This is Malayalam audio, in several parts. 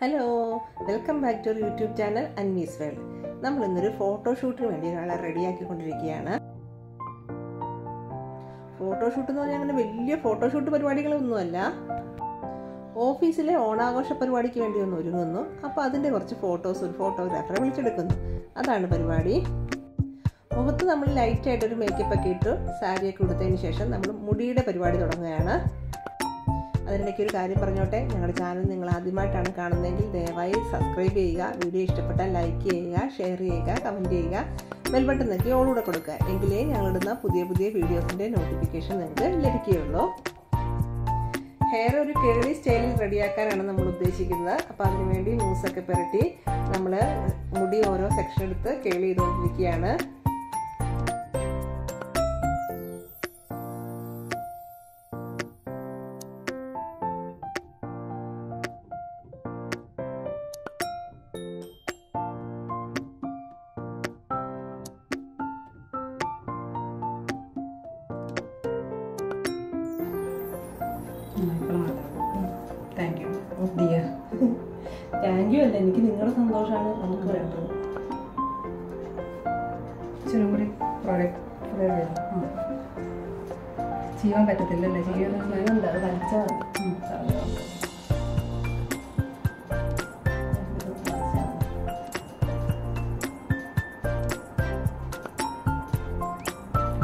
Hello welcome back to YouTube channel Anmi's world നമ്മൾ ഇന്നൊരു ഫോട്ടോഷൂട്ടിന് വേണ്ടി ഒരാളെ റെഡിയാക്കിക്കൊണ്ടിരിക്കുകയാണ് ഫോട്ടോഷൂട്ട് എന്ന് പറഞ്ഞാൽ അങ്ങനെ വലിയ ഫോട്ടോഷൂട്ട് പരിപാടികളൊന്നുമല്ല. ഓഫീസിലെ ഓണാഘോഷ പരിപാടിക്ക് വേണ്ടി ഒന്ന് ഒരുങ്ങുന്നു. അപ്പോൾ അതിന്റെ കുറച്ച് ഫോട്ടോസ് ഒരു ഫോട്ടോഗ്രാഫറെ വിളിച്ചെടുക്കുന്നു. അതാണ് പരിപാടി. മുഖത്ത് നമ്മൾ ലൈറ്റായിട്ടൊരു മേക്കപ്പ് ഒക്കെ ഇട്ട് സാരിയൊക്കെ ഉടുത്തതിന് ശേഷം നമ്മൾ മുടിയുടെ പരിപാടി തുടങ്ങുകയാണ്. അതിനിടയ്ക്ക് ഒരു കാര്യം പറഞ്ഞോട്ടെ? ഞങ്ങളുടെ ചാനൽ നിങ്ങൾ ആദ്യമായിട്ടാണ് കാണുന്നതെങ്കിൽ ദയവായി സബ്സ്ക്രൈബ് ചെയ്യുക വീഡിയോ ഇഷ്ടപ്പെട്ടാൽ ലൈക്ക് ചെയ്യുക ഷെയർ ചെയ്യുക കമന്റ് ചെയ്യുക ബെൽ ബട്ടൺ ഓളൂടെ കൊടുക്കുക. എങ്കിലേ ഞങ്ങളിടുന്ന പുതിയ പുതിയ വീഡിയോസിന്റെ നോട്ടിഫിക്കേഷൻ നിങ്ങൾക്ക് ലഭിക്കുകയുള്ളൂ. ഹെയർ ഒരു കേളി സ്റ്റൈലിൽ റെഡിയാക്കാനാണ് നമ്മൾ ഉദ്ദേശിക്കുന്നത്. അപ്പോൾ അതിനുവേണ്ടി ന്യൂസൊക്കെ പുരട്ടി നമ്മൾ മുടി ഓരോ സെക്ഷൻ എടുത്ത് കേളി ചെയ്തുകൊണ്ടിരിക്കുകയാണ്. അല്ല എനിക്ക് നിങ്ങളുടെ സന്തോഷമാണ് നമുക്ക് വേണ്ടത് ഇച്ചിരി കൂടി പ്രോഡക്റ്റ് ചെയ്യാൻ പറ്റത്തില്ലല്ലേ? ചെയ്യാൻ ഉണ്ട് അത് വലിച്ചാൽ മതി.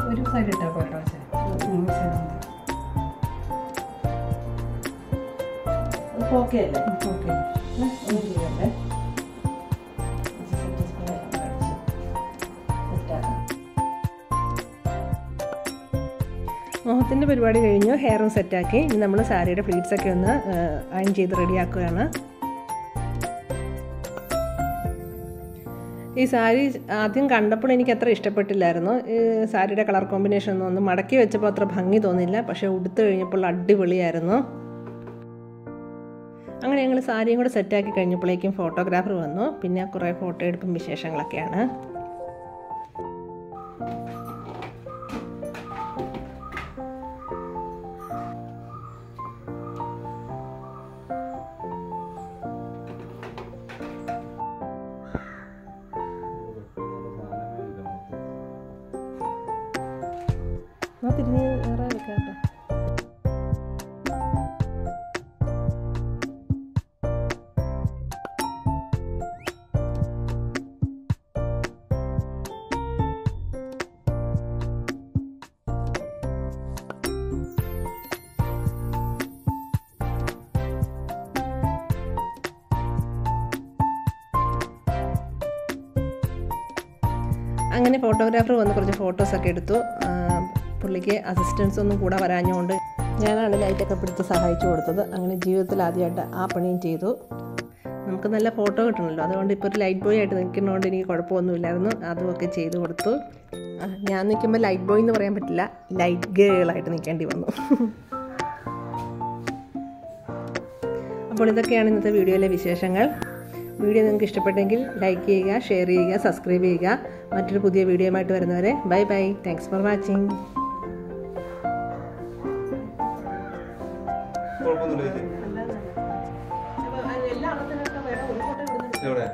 ഒരു സൈഡ് ഇട്ടാൽ പോരട്ടോ പക്ഷേ. ഓക്കെ അല്ലേ? ഓക്കെ മുഖത്തിന്റെ പരിപാടി കഴിഞ്ഞു ഹെയറും സെറ്റാക്കി ഇനി നമ്മൾ സാരിയുടെ പ്ലീറ്റ്സൊക്കെ ഒന്ന് അയൺ ചെയ്ത് റെഡിയാക്കുകയാണ് ഈ സാരി ആദ്യം കണ്ടപ്പോൾ എനിക്ക് അത്ര ഇഷ്ടപ്പെട്ടില്ലായിരുന്നു. ഈ സാരിയുടെ കളർ കോമ്പിനേഷൻ ഒന്നും മടക്കി വെച്ചപ്പോൾ അത്ര ഭംഗി തോന്നില്ല പക്ഷേ ഉടുത്തു കഴിഞ്ഞപ്പോൾ അടിപൊളിയായിരുന്നു. അങ്ങനെ ഞങ്ങൾ സാരിയും കൂടെ സെറ്റാക്കി കഴിഞ്ഞപ്പോഴേക്കും ഫോട്ടോഗ്രാഫർ വന്നു. പിന്നെ കുറേ ഫോട്ടോ എടുപ്പും വിശേഷങ്ങളൊക്കെയാണ്. തിരിഞ്ഞ് വേറെ എടുക്കാട്ടോ അങ്ങനെ ഫോട്ടോഗ്രാഫർ വന്ന് കുറച്ച് ഫോട്ടോസൊക്കെ എടുത്തു. പുള്ളിക്ക് അസിസ്റ്റൻസ് ഒന്നും കൂടെ വരാഞ്ഞുകൊണ്ട് ഞാനാണ് ലൈറ്റൊക്കെ പിടിച്ച് സഹായിച്ചു കൊടുത്തത്. അങ്ങനെ ജീവിതത്തിൽ ആദ്യമായിട്ട് ആ പണിയും ചെയ്തു. നമുക്ക് നല്ല ഫോട്ടോ കിട്ടണമല്ലോ അതുകൊണ്ട് ഇപ്പോൾ ഒരു ലൈറ്റ് ബോയ് ആയിട്ട് നിൽക്കുന്നതുകൊണ്ട് എനിക്ക് കുഴപ്പമൊന്നുമില്ലായിരുന്നു. അതുമൊക്കെ ചെയ്തു കൊടുത്തു. ഞാൻ നിൽക്കുമ്പോൾ ലൈറ്റ് ബോയ് എന്ന് പറയാൻ പറ്റില്ല. ലൈറ്റ് ഗേളായിട്ട് നിൽക്കേണ്ടി വന്നു. അപ്പോൾ ഇതൊക്കെയാണ് ഇന്നത്തെ വീഡിയോയിലെ വിശേഷങ്ങൾ. വീഡിയോ നിങ്ങൾക്ക് ഇഷ്ടപ്പെട്ടെങ്കിൽ ലൈക്ക് ചെയ്യുക ഷെയർ ചെയ്യുക സബ്സ്ക്രൈബ് ചെയ്യുക. മറ്റൊരു പുതിയ വീഡിയോയുമായിട്ട് വരുന്നവരെ bye bye. Thanks for watching എവിടെ?